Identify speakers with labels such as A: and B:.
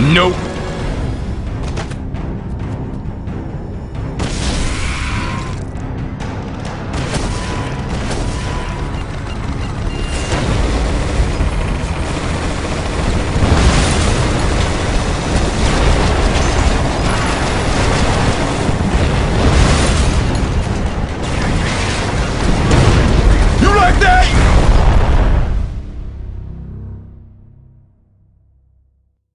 A: Nope.